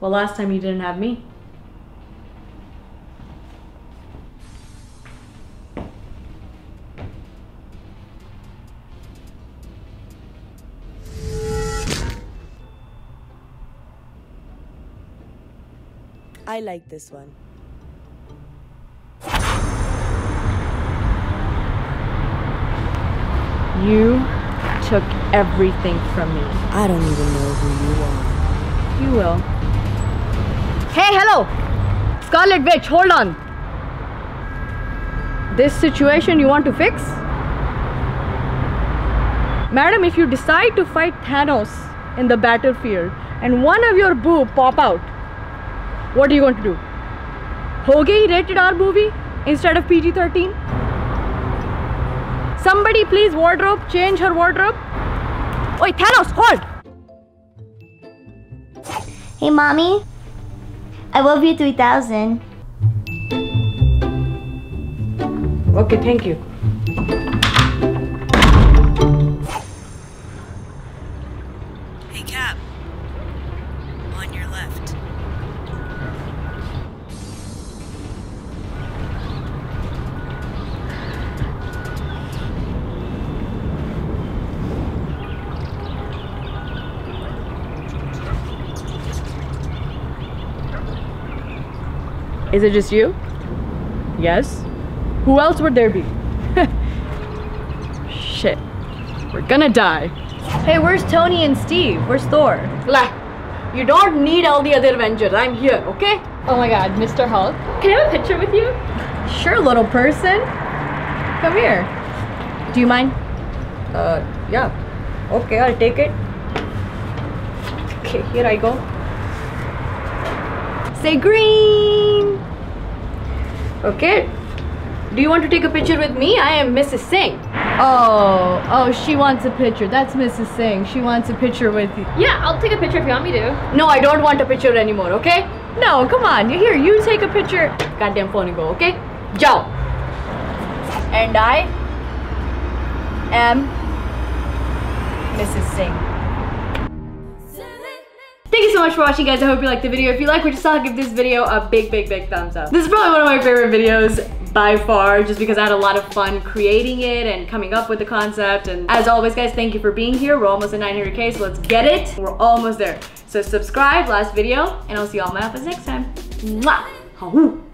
Well, last time you didn't have me. I like this one. You took everything from me. I don't even know who you are. You will. Hey, hello! Scarlet Witch, hold on. This situation you want to fix? Madam, if you decide to fight Thanos in the battlefield and one of your boob pop out, what are you going to do? Hoge rated R movie instead of PG-13? Somebody please wardrobe, change her wardrobe. Oi, Thanos, hold! Hey, mommy. I love you 3000. Okay, thank you. Is it just you? Yes. Who else would there be? Shit. We're gonna die. Hey, where's Tony and Steve? Where's Thor? La, you don't need all the other Avengers. I'm here, okay? Oh my god, Mr. Hulk. Can I have a picture with you? Sure, little person. Come here. Do you mind? Uh, yeah. Okay, I'll take it. Okay, here I go. Say green. Okay. Do you want to take a picture with me? I am Mrs. Singh. Oh, oh, she wants a picture. That's Mrs. Singh. She wants a picture with you. Yeah, I'll take a picture if you want me to. No, I don't want a picture anymore, okay? No, come on. You here, you take a picture. Goddamn phone and go, okay? Jao. And I am Mrs. Singh. So much for watching guys. I hope you liked the video. If you like what you saw, give this video a big, big, big thumbs up. This is probably one of my favorite videos by far just because I had a lot of fun creating it and coming up with the concept. And as always guys, thank you for being here. We're almost at 900k, so let's get it. We're almost there. So subscribe, last video, and I'll see all my outfits next time. Mwah!